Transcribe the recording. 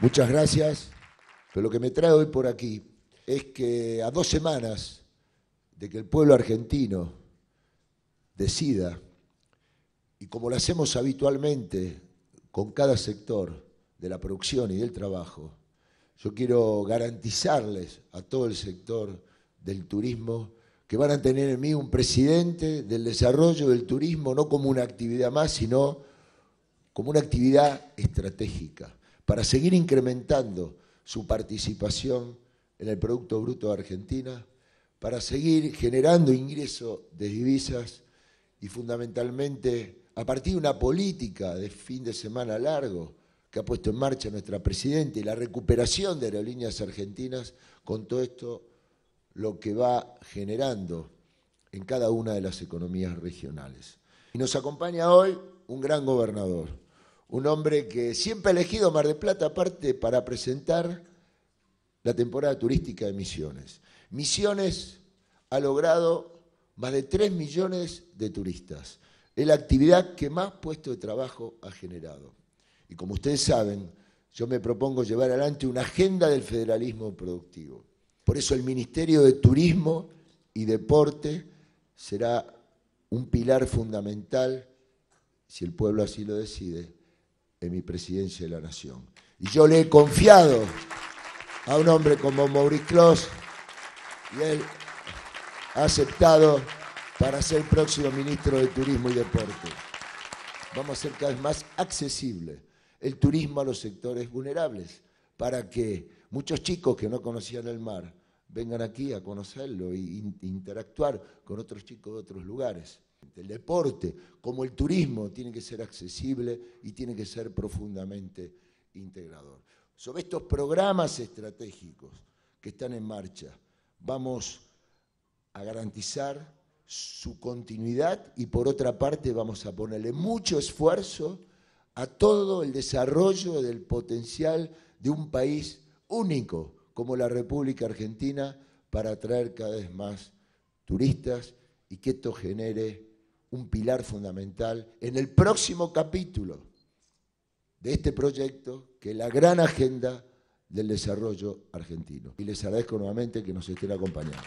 Muchas gracias. Pero lo que me trae hoy por aquí es que a dos semanas de que el pueblo argentino decida, y como lo hacemos habitualmente con cada sector de la producción y del trabajo, yo quiero garantizarles a todo el sector del turismo que van a tener en mí un presidente del desarrollo del turismo, no como una actividad más, sino como una actividad estratégica, para seguir incrementando su participación en el Producto Bruto de Argentina, para seguir generando ingresos de divisas y fundamentalmente a partir de una política de fin de semana largo que ha puesto en marcha nuestra Presidenta y la recuperación de aerolíneas argentinas, con todo esto lo que va generando en cada una de las economías regionales. Y nos acompaña hoy un gran gobernador, un hombre que siempre ha elegido Mar del Plata aparte para presentar la temporada turística de Misiones. Misiones ha logrado más de 3 millones de turistas. Es la actividad que más puestos de trabajo ha generado. Y como ustedes saben, yo me propongo llevar adelante una agenda del federalismo productivo. Por eso el Ministerio de Turismo y Deporte será un pilar fundamental, si el pueblo así lo decide, en mi presidencia de la Nación. Y yo le he confiado a un hombre como Maurice Clos y él ha aceptado para ser próximo ministro de Turismo y Deporte. Vamos a ser cada vez más accesible el turismo a los sectores vulnerables para que muchos chicos que no conocían el mar vengan aquí a conocerlo e interactuar con otros chicos de otros lugares. El deporte, como el turismo, tiene que ser accesible y tiene que ser profundamente integrador. Sobre estos programas estratégicos que están en marcha, vamos a garantizar su continuidad y por otra parte vamos a ponerle mucho esfuerzo a todo el desarrollo del potencial de un país único como la República Argentina para atraer cada vez más turistas y que esto genere un pilar fundamental en el próximo capítulo de este proyecto, que es la gran agenda del desarrollo argentino. Y les agradezco nuevamente que nos estén acompañando.